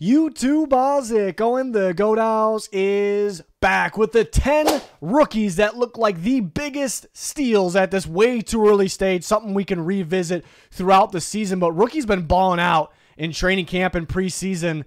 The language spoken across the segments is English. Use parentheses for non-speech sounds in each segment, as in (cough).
YouTube Ozic going the GOAT House is back with the 10 rookies that look like the biggest steals at this way too early stage, something we can revisit throughout the season. But rookies been balling out in training camp and preseason.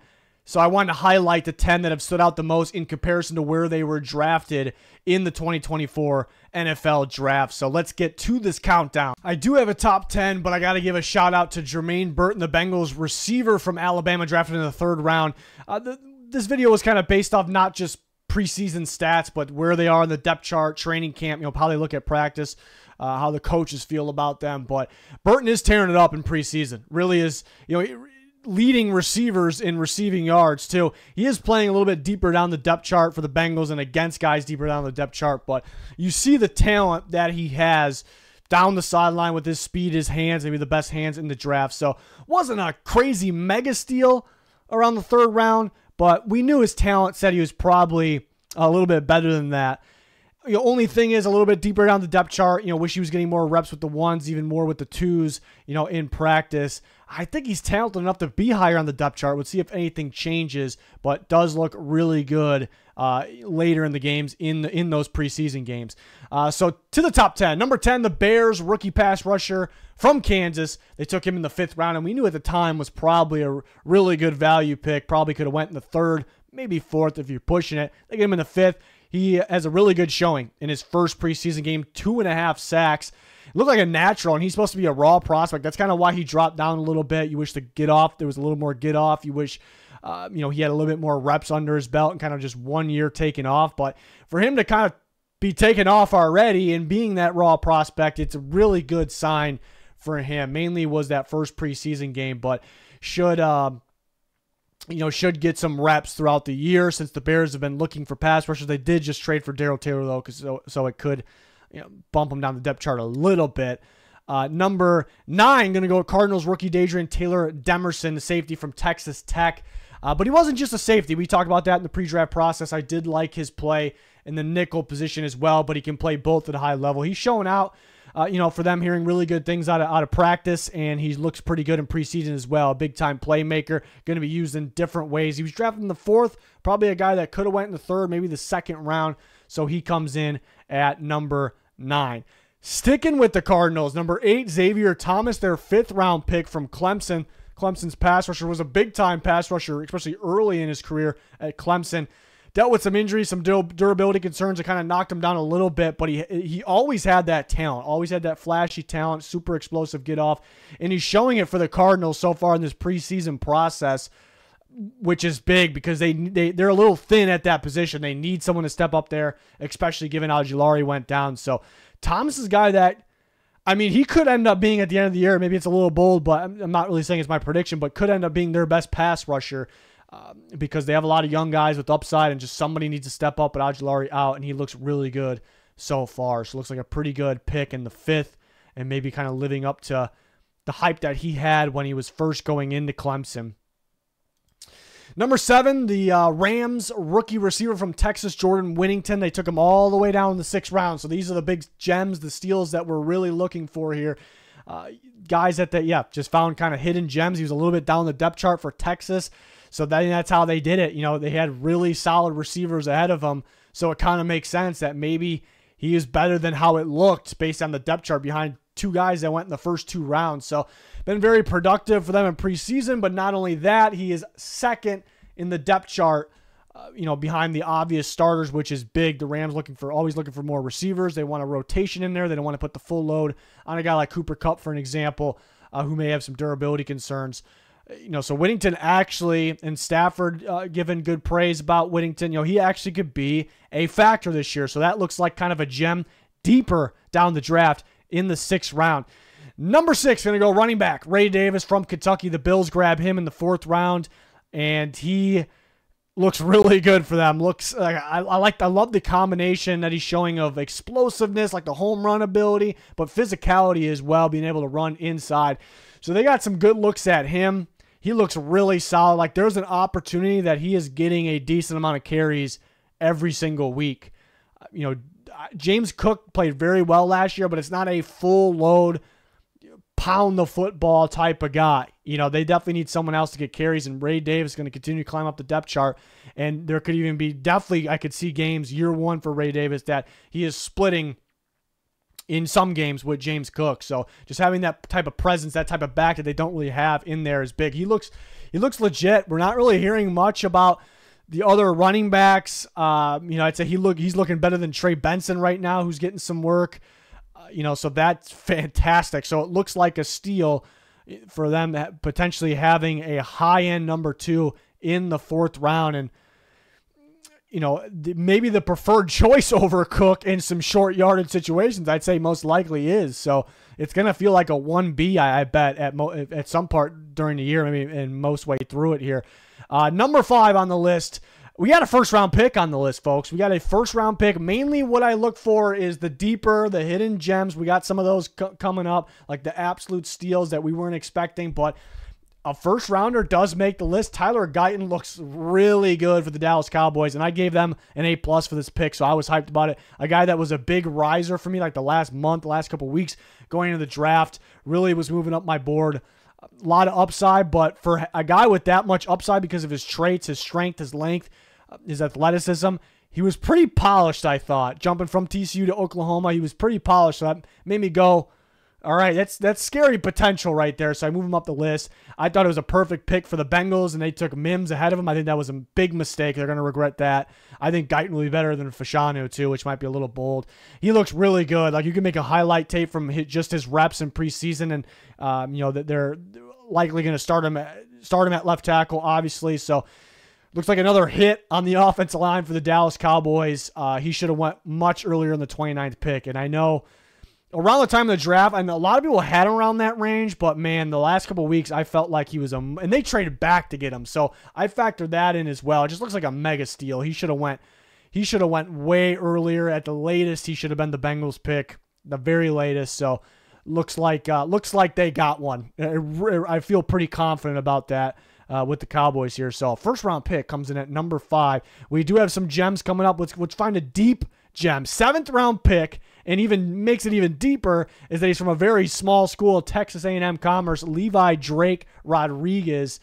So I wanted to highlight the 10 that have stood out the most in comparison to where they were drafted in the 2024 NFL draft. So let's get to this countdown. I do have a top 10, but I got to give a shout out to Jermaine Burton, the Bengals receiver from Alabama, drafted in the third round. Uh, this video was kind of based off not just preseason stats, but where they are in the depth chart, training camp, you know, probably look at practice. Uh, how the coaches feel about them, but Burton is tearing it up in preseason. Really is, you know, leading receivers in receiving yards too. He is playing a little bit deeper down the depth chart for the Bengals and against guys deeper down the depth chart, but you see the talent that he has down the sideline with his speed, his hands, maybe the best hands in the draft. So wasn't a crazy mega steal around the third round, but we knew his talent said he was probably a little bit better than that. The only thing is a little bit deeper down the depth chart. You know, wish he was getting more reps with the ones, even more with the twos. You know, in practice. I think he's talented enough to be higher on the depth chart. We'll see if anything changes, but does look really good uh, later in the games in the, in those preseason games. Uh, so to the top ten, number ten, the Bears rookie pass rusher from Kansas. They took him in the fifth round, and we knew at the time was probably a really good value pick. Probably could have went in the third, maybe fourth if you're pushing it. They get him in the fifth. He has a really good showing in his first preseason game, two and a half sacks looked like a natural, and he's supposed to be a raw prospect. That's kind of why he dropped down a little bit. You wish the get off there was a little more get off. You wish. Uh, you know, he had a little bit more reps under his belt and kind of just one year taken off. But for him to kind of be taken off already and being that raw prospect, it's a really good sign for him. Mainly was that first preseason game, but should um, you know should get some reps throughout the year since the Bears have been looking for pass rushers. They did just trade for Darrell Taylor though, because so, so it could you know, bump him down the depth chart a little bit. Uh, number nine, going to go Cardinals rookie Dadrian Taylor Demerson, safety from Texas Tech. Uh, but he wasn't just a safety. We talked about that in the pre-draft process. I did like his play in the nickel position as well, but he can play both at a high level. He's showing out, uh, you know, for them hearing really good things out of, out of practice, and he looks pretty good in preseason as well. A big-time playmaker, going to be used in different ways. He was drafted in the fourth, probably a guy that could have went in the third, maybe the second round. So he comes in at number nine. Sticking with the Cardinals, number eight, Xavier Thomas, their fifth round pick from Clemson. Clemson's pass rusher was a big time pass rusher, especially early in his career at Clemson. Dealt with some injuries, some durability concerns that kind of knocked him down a little bit, but he he always had that talent, always had that flashy talent, super explosive get off, and he's showing it for the Cardinals so far in this preseason process which is big because they they they're a little thin at that position. They need someone to step up there, especially given Ojulari went down. So Thomas is a guy that I mean, he could end up being at the end of the year. Maybe it's a little bold, but I'm not really saying it's my prediction. But could end up being their best pass rusher um, because they have a lot of young guys with upside, and just somebody needs to step up. But Ojulari out, and he looks really good so far. So looks like a pretty good pick in the fifth, and maybe kind of living up to the hype that he had when he was first going into Clemson. Number seven, the uh, Rams rookie receiver from Texas, Jordan Whittington. They took him all the way down in the sixth round. So these are the big gems, the steals that we're really looking for here. Uh, guys that, they, yeah, just found kind of hidden gems. He was a little bit down the depth chart for Texas. So that, that's how they did it. You know, they had really solid receivers ahead of them. So it kind of makes sense that maybe he is better than how it looked based on the depth chart behind two guys that went in the first two rounds. So been very productive for them in preseason, but not only that, he is second in the depth chart. Uh, you know, behind the obvious starters, which is big. The Rams looking for always looking for more receivers. They want a rotation in there. They don't want to put the full load on a guy like Cooper Kupp, for an example, uh, who may have some durability concerns you know, so Whittington actually and Stafford uh, given good praise about Whittington. You know, he actually could be a factor this year. So that looks like kind of a gem deeper down the draft in the sixth round. Number six, going to go running back. Ray Davis from Kentucky. The Bills grab him in the fourth round, and he looks (laughs) really good for them. Looks like I, I like I love the combination that he's showing of explosiveness, like the home run ability, but physicality as well, being able to run inside. So they got some good looks at him. He looks really solid. Like there's an opportunity that he is getting a decent amount of carries every single week. Uh, you know, James Cook played very well last year, but it's not a full load pound the football type of guy. You know, they definitely need someone else to get carries, and Ray Davis is going to continue to climb up the depth chart. And there could even be definitely, I could see games year one for Ray Davis that he is splitting in some games with James Cook. So just having that type of presence, that type of back that they don't really have in there is big. He looks he looks legit. We're not really hearing much about the other running backs. Uh, you know, I'd say he look he's looking better than Trey Benson right now, who's getting some work. Uh, you know, so that's (laughs) fantastic. So it looks like a steal for them potentially having a high end number two in the fourth round and you know, maybe the preferred choice (laughs) over Cook in some short yarded situations, I'd say most likely is. So it's going to feel like a 1B, I, I bet, at, mo- at some part during the year, maybe in most way through it here. Uh, number five on the list. We got a first round pick on the list, folks. We got a first round pick. Mainly, what I look for is the deeper, the hidden gems. We got some of those c- coming up, like the absolute steals that we weren't expecting. But a first rounder does make the list. Tyler Guyton looks really good for the Dallas Cowboys, and I gave them an A plus for this pick, so I was hyped about it. A guy that was a big riser for me, like the last month, last couple weeks going into the draft, really was moving up my board. A lot of upside, but for a guy with that much upside because of his traits, his strength, his length, his athleticism, he was pretty polished. I thought jumping from TCU to Oklahoma, he was pretty polished. So that made me go all right, that's that's scary potential right there. So I move him up the list. I thought it was a perfect pick for the Bengals, and they took Mims ahead of him. I think that was a big mistake. They're going to regret that. I think Guyton will be better than Fashanu too, which might be a little bold. He looks really good. Like you can make a highlight tape from his, just his reps in preseason, and um, you know that they're likely going to start him start him at left tackle, obviously. So looks like another hit on the (laughs) offensive line for the Dallas Cowboys. Uh, he should have went much earlier in the 29th pick, and I know around the time of the draft, I mean, a lot of people had him around that range, but man, the last couple weeks, I felt like he was a, and they traded back to get him, so I factored that in as well. It just looks like a mega steal. He should have went, he should have went way earlier. At the latest, he should have been the Bengals pick, the very latest. So looks like, uh, looks like they got one. I feel pretty confident about that. Uh, with the Cowboys here. So first round pick comes in at number five. We do have some gems coming up. Let's let's find a deep gem. Seventh round pick, and even makes it even deeper is that he's from a very small school, Texas A&M Commerce. Levi Drake Rodriguez.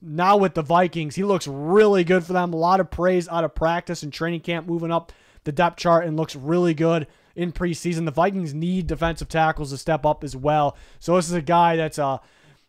Now with the Vikings, he looks really good for them. A lot of praise out of practice and training camp, moving up the depth chart and looks really good in preseason. The Vikings need defensive tackles to step up as well. So this is a guy that's a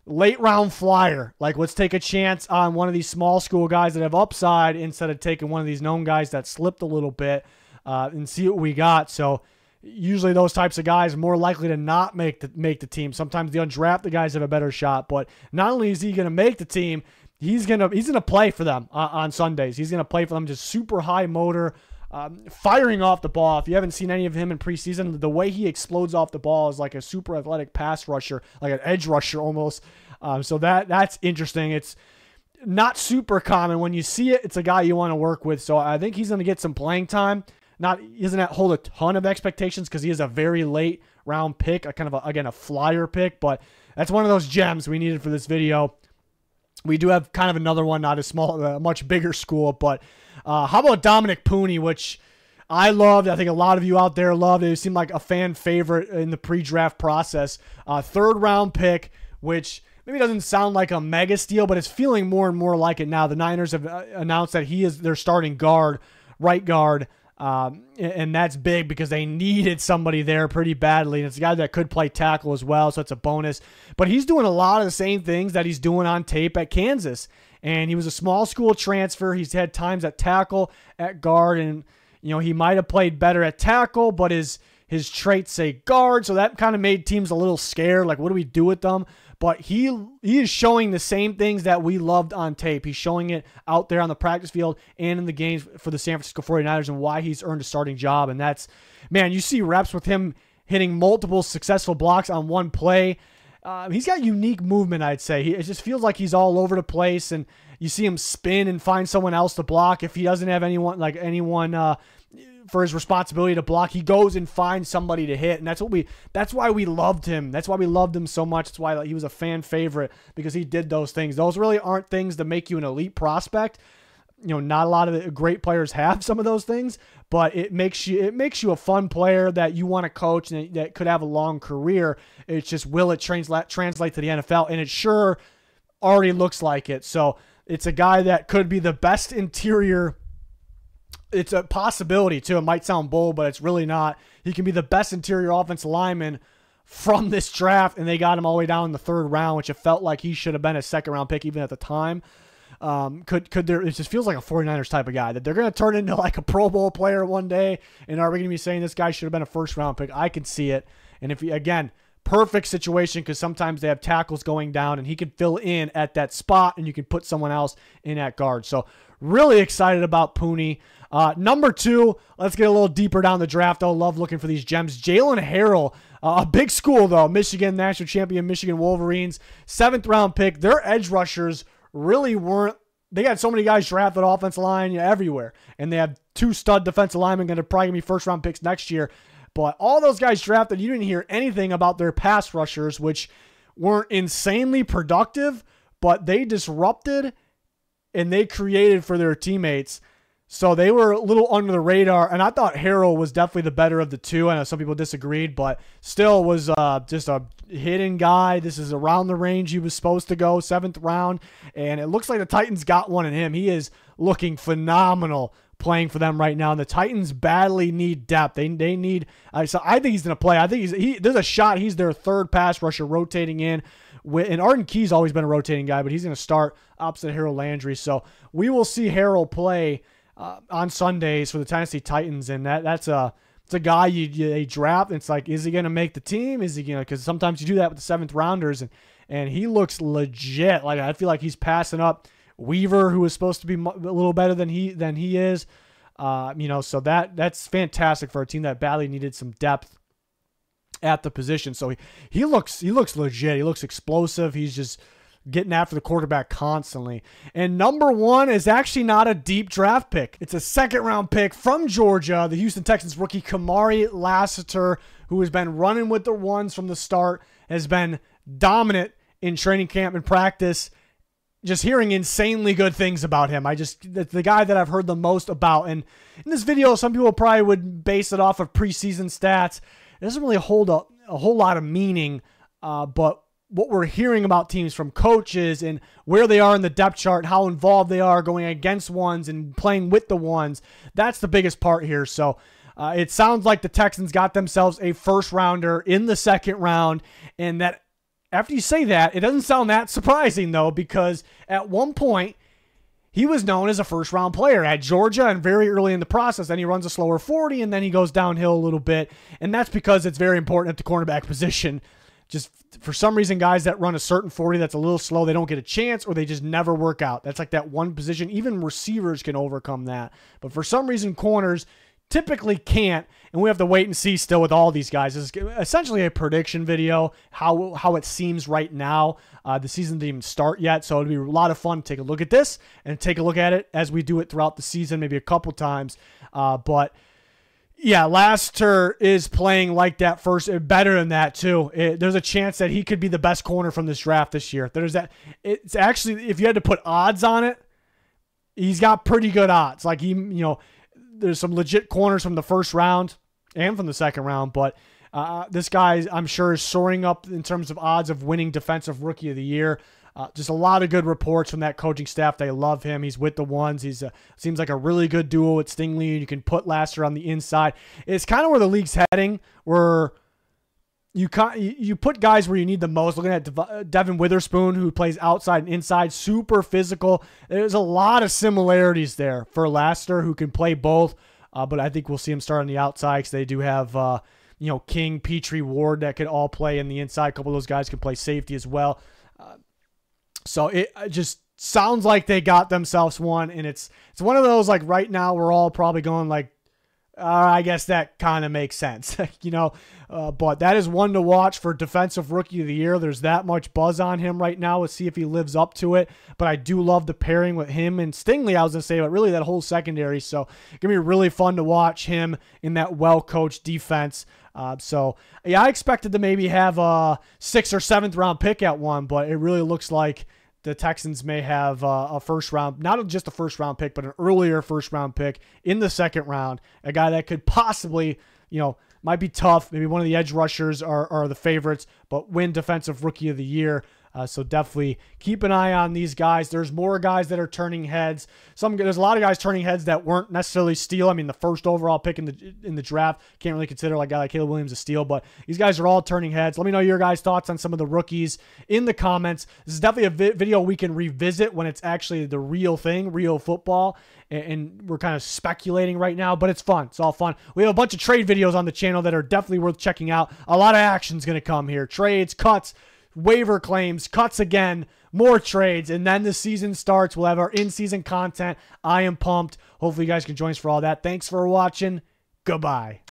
late round flyer. Like, let's take a chance on one of these small school guys that have upside instead of taking one of these known guys that slipped a little bit uh, and see what we got. So usually those types of guys are more likely to not make the make the team. Sometimes the undrafted guys have a better shot, but not only is he going to make the team, he's gonna he's gonna play for them uh, on Sundays. He's gonna play for them, just super high motor. Um, firing off the ball. If you haven't seen any of him in preseason, the way he explodes off the ball is like a super athletic pass rusher, like an edge rusher almost. Um, so that that's interesting. It's not super common when you see it. It's a guy you want to work with. So I think he's going to get some playing time not doesn't that hold a ton of expectations because he is a very late round pick, a kind of a, again a flyer pick, but that's one of those gems we needed for this video. We do have kind of another one, not as small, a much bigger school, but uh, how about Dominick Puni, which I loved. I think a lot of you out there loved. It seemed like a fan favorite in the pre-draft process. Uh, third round pick, which maybe doesn't sound like a mega steal, but it's feeling more and more like it now. The Niners have uh, announced that he is their starting guard, right guard. Um, and that's big because they needed somebody there pretty badly. And it's a guy that could play tackle as well, so it's a bonus. But he's doing a lot of the same things that he's doing on tape at Kansas. And he was a small school transfer. He's had times at tackle, at guard, and you know he might have played better at tackle, but his his traits say guard, so that kind of made teams a little scared. Like, what do we do with them? But he he is showing the same things that we loved on tape. He's showing it out there on the practice field and in the games for the San Francisco 49ers and why he's earned a starting job. And that's, man, you see reps with him hitting multiple successful blocks on one play. Uh, he's got unique movement, I'd say. He, it just feels like he's all over the place, and you see him spin and find someone else to block. If he doesn't have anyone like anyone uh, for his responsibility to block. He goes and finds somebody to hit, and that's what we. That's why we loved him. That's why we loved him so much. That's why he was a fan favorite because he did those things. Those really aren't things that make you an elite prospect. you know, not a lot of great players have some of those things, but it makes you it makes you a fun player that you want to coach and that could have a long career. It's just will it translate translate to the NFL? And it sure already looks like it. So it's a guy that could be the best interior. It's a possibility too. It might sound bold, but it's really not. He can be the best interior offensive lineman from this draft, and they got him all the way down in the third round, which it felt like he should have been a second round pick even at the time. Um, could could there? It just feels like a 49ers type of guy that they're going to turn into like a Pro Bowl player one day. And are we going to be saying this guy should have been a first round pick? I can see it. And if he, again, perfect situation because sometimes they have tackles going down and he can fill in at that spot and you can put someone else in at guard. So really excited about Puni. Uh, number two, let's get a little deeper down the draft. I love looking for these gems. Jaylen Harrell, uh, a big school though, Michigan national champion, Michigan Wolverines, seventh round pick. Their edge rushers really weren't. They got so many guys drafted offensive line you know, everywhere, and they have two stud defensive linemen going to probably gonna be first round picks next year. But all those guys drafted, you didn't hear anything about their pass rushers, which weren't insanely productive, but they disrupted and they created for their teammates. So they were a little under the radar, and I thought Harrell was definitely the better of the two. I know some people disagreed, but still was uh, just a hidden guy. This is around the range he was supposed to go, seventh round, and it looks like the Titans got one in him. He is looking phenomenal playing for them right now, and the Titans badly need depth. They they need. Uh, so I think he's going to play. I think he's he. There's a shot he's their third pass rusher rotating in. With and Arden Key's always been a rotating guy, but he's going to start opposite Harold Landry. So we will see Harrell play uh, on Sundays for the Tennessee Titans, and that that's a it's a guy you, you they draft. it's like, is he going to make the team? Is he going to? Because sometimes you do that with the seventh rounders, and and he looks legit. Like I feel like he's passing up Weaver, who was supposed to be a little better than he than he is. Uh, you know, so that that's fantastic for a team that badly needed some depth at the position. So he, he looks he looks legit. He looks explosive. He's just getting after the quarterback constantly. And number one is actually not a deep draft pick. It's a second round pick from Georgia, the Houston Texans rookie Kamari Lassiter, who has been running with the ones from the start, has been dominant in training camp and practice. Just hearing insanely good things about him. I just, the guy that I've heard the most about. And in this video, some people probably would base it off of preseason stats. It doesn't really hold a, a whole lot of meaning, uh, but what we're hearing about teams from coaches and where they are in the depth chart, how involved they are going against ones and playing with the ones. That's the biggest part here. So uh, it sounds like the Texans got themselves a first rounder in the second round. And that after you say that, it doesn't sound that surprising though, because at one point, he was known as a first round player at Georgia and very early in the process. Then he runs a slower 40 and then he goes downhill a little bit. And that's because it's very important at the cornerback position just for some reason, guys that run a certain 40 that's a little slow, they don't get a chance or they just never work out. That's like that one position. Even receivers can overcome that. But for some reason, corners typically can't. And we have to wait and see still with all these guys. It's essentially a prediction video, how, how it seems right now. Uh, the season didn't even start yet. So it'll be a lot of fun to take a look at this and take a look at it as we do it throughout the season, maybe a couple times. Uh, but yeah, Lassiter is playing like that first, uh, better than that too. It, there's a chance that he could be the best corner from this draft this year. There's that. It's actually, if you had to put odds on it, he's got pretty good odds. Like he, you know, there's some legit corners from the first round and from the second round, but uh, this guy, I'm sure, is soaring up in terms of odds of winning Defensive Rookie of the Year. Uh, just a lot of good reports from that coaching staff. They love him. He's with the ones. He's a, seems like a really good duo with Stingley. You can put Lassiter on the inside. It's kind of where the league's heading, where you you put guys where you need the most. Looking at uh, Devon Witherspoon, who plays outside and inside, super physical. There's a lot of similarities there for Lassiter, who can play both. Uh, but I think we'll see him start on the outside because they do have, uh, you know, King, Petrie, Ward that could all play in the inside. A couple of those guys can play safety as well. Uh, so it just sounds like they got themselves one, and it's it's one of those like right now we're all probably going like, uh, I guess that kind of makes sense, (laughs) you know. Uh, but that is one to watch for defensive rookie of the year. There's that much buzz on him right now. Let's see if he lives up to it. But I do love the pairing with him and Stingley. I was gonna say, but really that whole secondary. So it's gonna be really fun to watch him in that well coached defense. Uh, so yeah, I expected to maybe have a sixth or seventh round pick at one, but it really looks like the Texans may have uh, a first round, not just a first round pick, but an earlier first round pick in the second round. A guy that could possibly, you know, might be tough. Maybe one of the edge rushers are, are the favorites, but win Defensive Rookie of the Year. Uh, so definitely keep an eye on these guys. There's more guys that are turning heads. Some there's a lot of guys turning heads that weren't necessarily steal. I mean, the first overall pick in the in the draft can't really consider like a guy like Caleb Williams a steal, but these guys are all turning heads. Let me know your guys' thoughts on some of the rookies in the comments. This is definitely a vi- video we can revisit when it's actually the real thing, real football, and, and we're kind of speculating right now, but it's fun. It's all fun. We have a bunch of trade videos on the channel that are definitely worth checking out. A lot of action's going to come here. Trades, cuts waiver claims, cuts again, more trades, and then the season starts. We'll have our in season content. I am pumped. Hopefully, you guys can join us for all that. Thanks for watching. Goodbye.